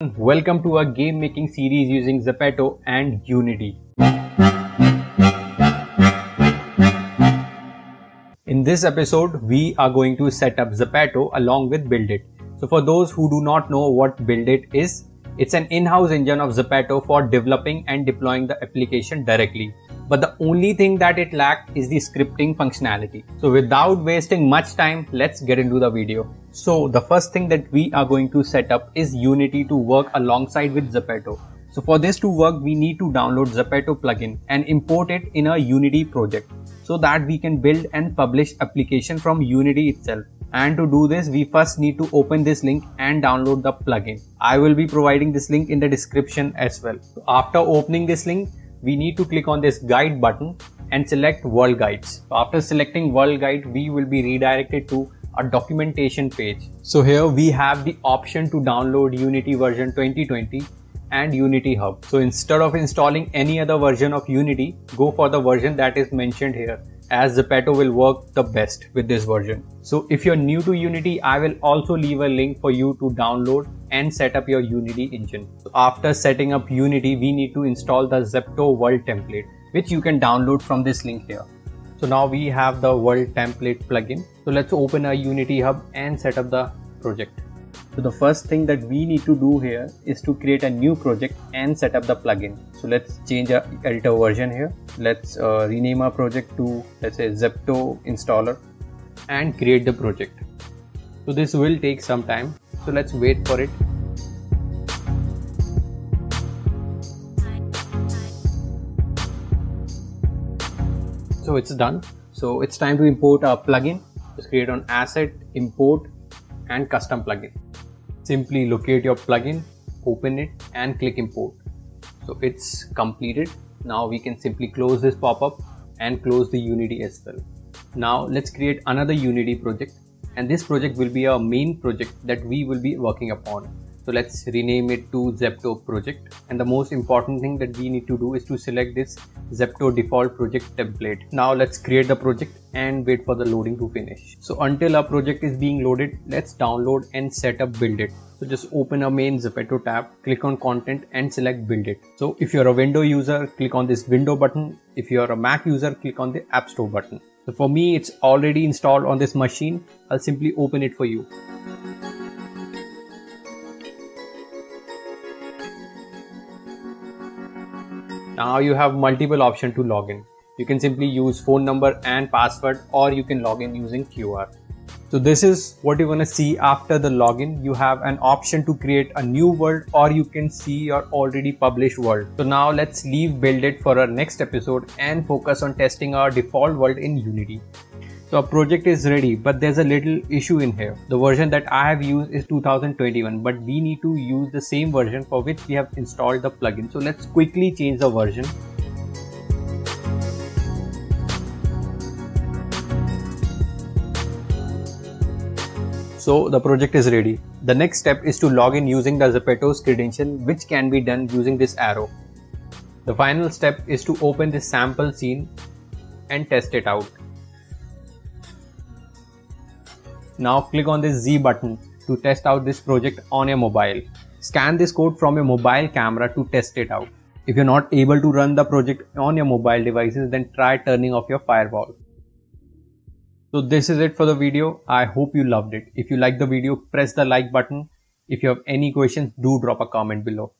Welcome to our game making series using Zepeto and Unity. In this episode, we are going to set up Zepeto along with BuildIt. So for those who do not know what BuildIt is, it's an in-house engine of Zepeto for developing and deploying the application directly. But the only thing that it lacked is the scripting functionality. So without wasting much time, let's get into the video. So the first thing that we are going to set up is Unity to work alongside with Zepeto. So for this to work, we need to download Zepeto plugin and import it in a Unity project so that we can build and publish application from Unity itself. And to do this, we first need to open this link and download the plugin. I will be providing this link in the description as well. After opening this link, we need to click on this guide button and select world guides. After selecting world guide, we will be redirected to a documentation page. So here we have the option to download Unity version 2020 and Unity Hub. So instead of installing any other version of Unity, go for the version that is mentioned here as Zepeto will work the best with this version. So if you're new to Unity, I will also leave a link for you to download and set up your Unity engine. So after setting up Unity, we need to install the Zepeto world template, which you can download from this link here. So now we have the world template plugin. So let's open a Unity Hub and set up the project. So the first thing that we need to do here is to create a new project and set up the plugin. So let's change our editor version here. Let's uh, rename our project to let's say Zepeto installer and create the project. So this will take some time. So let's wait for it so it's done so it's time to import our plugin just create an asset import and custom plugin simply locate your plugin open it and click import. So it's completed. Now we can simply close this pop-up and close the unity as well. Now let's create another unity project. And this project will be our main project that we will be working upon so let's rename it to Zepeto project. And the most important thing that we need to do is to select this Zepeto default project template. Now let's create the project and wait for the loading to finish. So until our project is being loaded, let's download and set up build it So just open a main Zepeto tab, click on content and select build it. So if you're a window user, click on this window button. If you're a Mac user, click on the App Store button. So for me, it's already installed on this machine. I'll simply open it for you. Now you have multiple options to log in. You can simply use phone number and password or you can log in using QR. So this is what you're to see after the login. You have an option to create a new world or you can see your already published world. So now let's leave build it for our next episode and focus on testing our default world in Unity. So our project is ready, but there's a little issue in here. The version that I have used is 2021, but we need to use the same version for which we have installed the plugin. So let's quickly change the version. So the project is ready. The next step is to log in using the Zepeto's credential, which can be done using this arrow. The final step is to open this sample scene and test it out. Now click on this Z button to test out this project on your mobile. Scan this code from your mobile camera to test it out. If you're not able to run the project on your mobile devices, then try turning off your firewall. So this is it for the video. I hope you loved it. If you like the video, press the like button. If you have any questions, do drop a comment below.